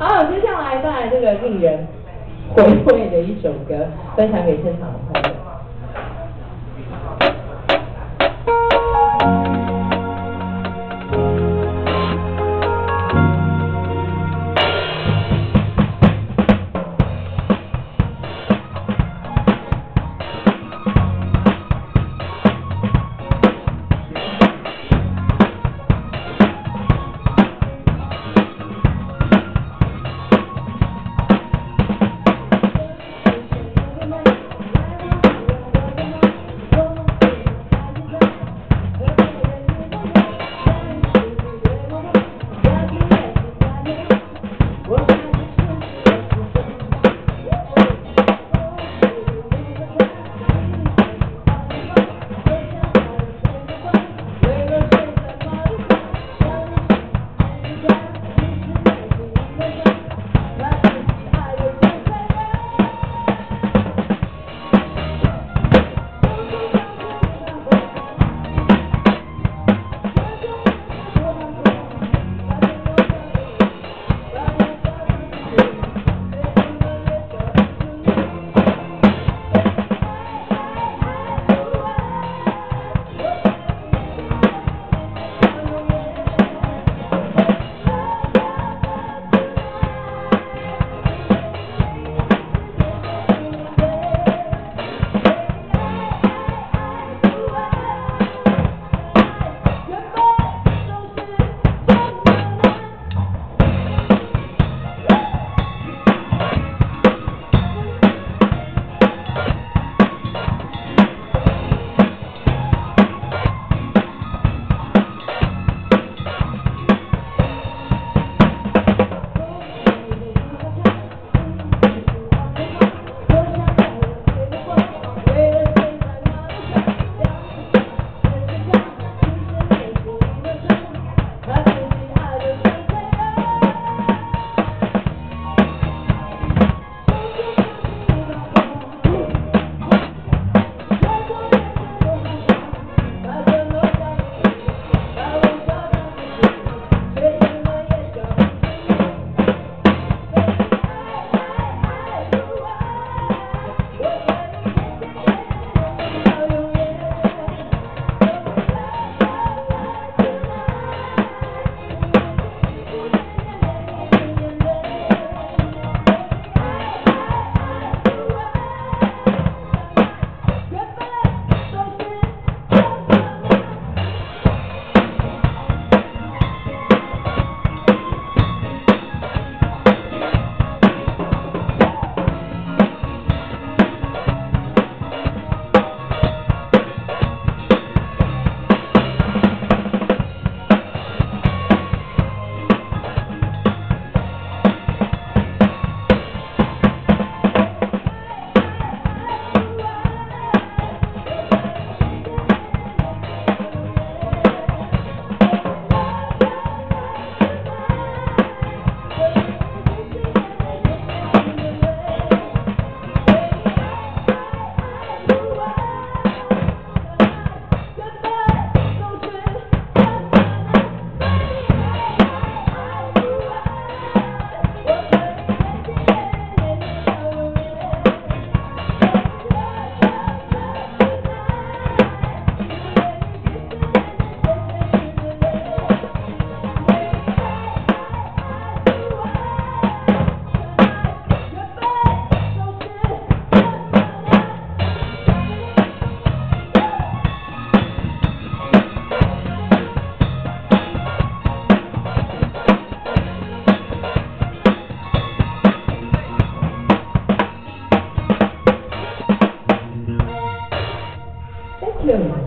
好，接下来带来这个令人回味的一首歌，分享给现场的朋友。them.